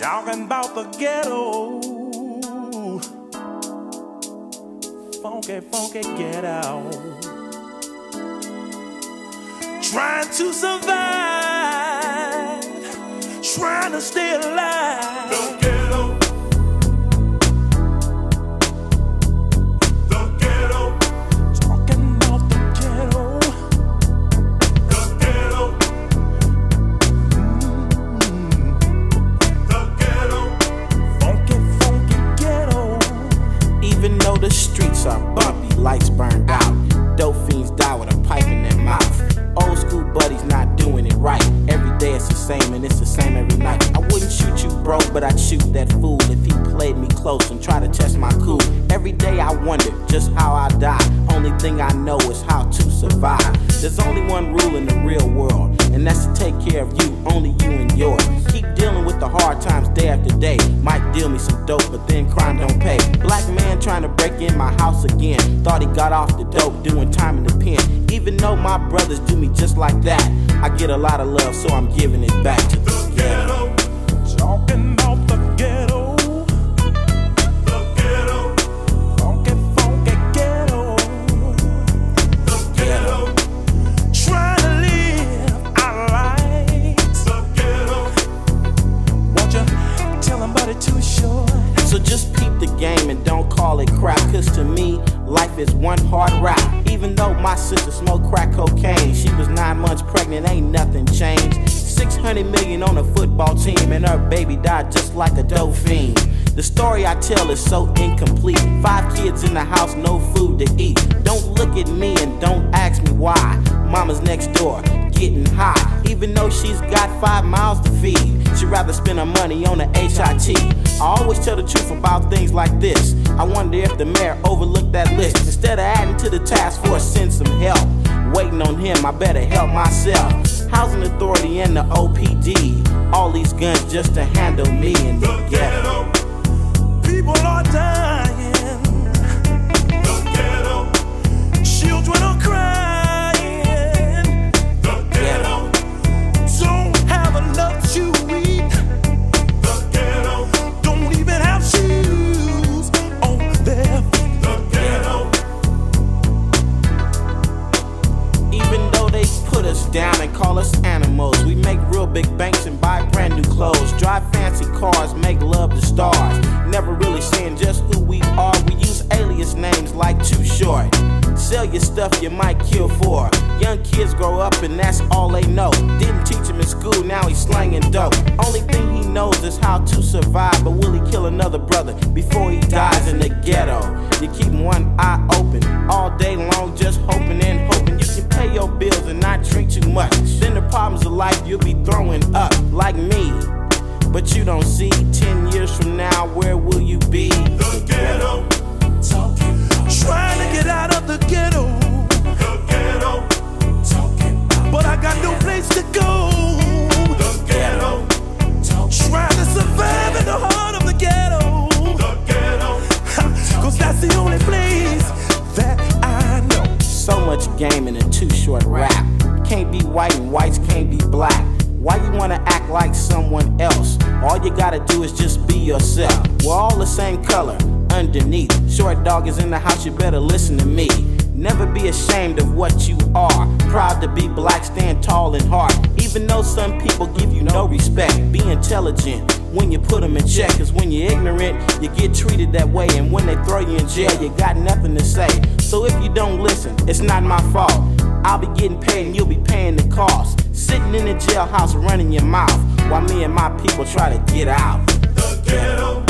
Talking about the ghetto. Funky, funky ghetto. Trying to survive, trying to stay alive. The streets are bumpy, lights burned out. Dope fiends die with a pipe in their mouth. Old school buddies not doing it right. Every day it's the same and it's the same every night. I wouldn't shoot you, bro, but I'd shoot that fool if he played me close and tried to test my cool. Every day I wonder just how I die. Thing I know is how to survive. There's only one rule in the real world, and that's to take care of you, only you and yours. Keep dealing with the hard times day after day. Might deal me some dope, but then crime don't pay. Black man trying to break in my house again. Thought he got off the dope, doing time in the pen. Even though my brothers do me just like that, I get a lot of love, so I'm giving it back to the ghetto. Hard rock. Even though my sister smoked crack cocaine, she was nine months pregnant, ain't nothing changed. 600 million on a football team, and her baby died just like a dope fiend. The story I tell is so incomplete. Five kids in the house, no food to eat. Don't look at me and don't ask me why. Mama's next door, getting high. Even though she's got five mouths to feed, she'd rather spend her money on a HIT. I always tell the truth about things like this. I wonder if the mayor overlooked that list. Instead task force, send some help. Waiting on him, I better help myself. Housing Authority and the OPD. All these guns just to handle me and the cars, make love to stars. Never really saying just who we are. We use alias names like Too Short. Sell your stuff you might kill for. Young kids grow up and that's all they know. Didn't teach him in school, now he's slanging dope. Only thing he knows is how to survive. But will he kill another brother before he dies in the ghetto? You keep one eye open all day long, just hoping and hoping you can pay your bills and not drink too much. Then the problems of life you'll be throwing up, like me. But you don't see, 10 years from now, where will you be? The ghetto. Talking Trying to get out of the ghetto. The ghetto. Talking But I got no place to go. The ghetto. Trying to survive in the heart of the ghetto. The ghetto. Cause that's the only place that I know. So much game in a too short rap. Gotta do is just be yourself. We're all the same color underneath. Short dog is in the house, you better listen to me. Never be ashamed of what you are. Proud to be black, stand tall and hard. Even though some people give you no respect, be intelligent when you put them in check. Cause when you're ignorant, you get treated that way. And when they throw you in jail, you got nothing to say. So if you don't listen, it's not my fault. I'll be getting paid and you'll be paying the cost. Sitting in the jailhouse running your mouth while me and my people try to get out. The ghetto.